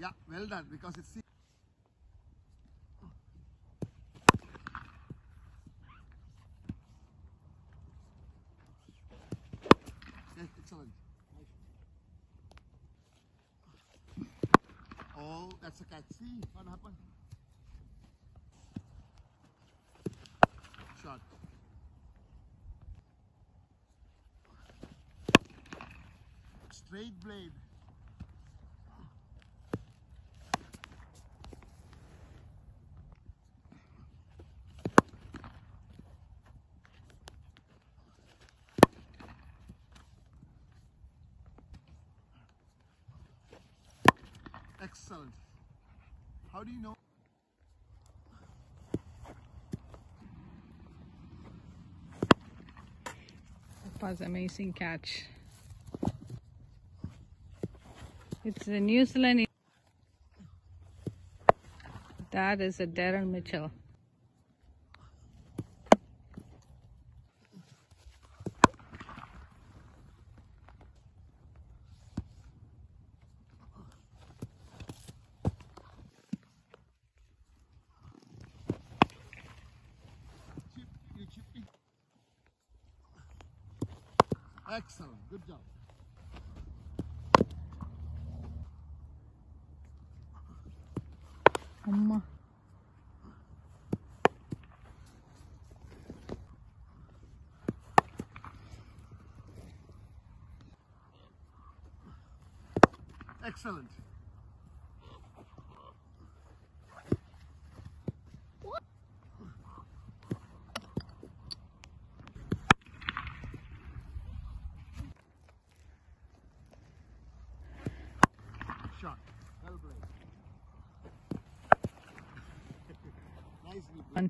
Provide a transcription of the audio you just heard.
Yeah, well done, because it's excellent. Oh, that's a catch. See what happened? Shot. Straight blade. Excellent. How do you know? That was amazing catch. It's the New Zealand. That is a Daryl Mitchell. Excellent. Good job. 엄마. Excellent. Well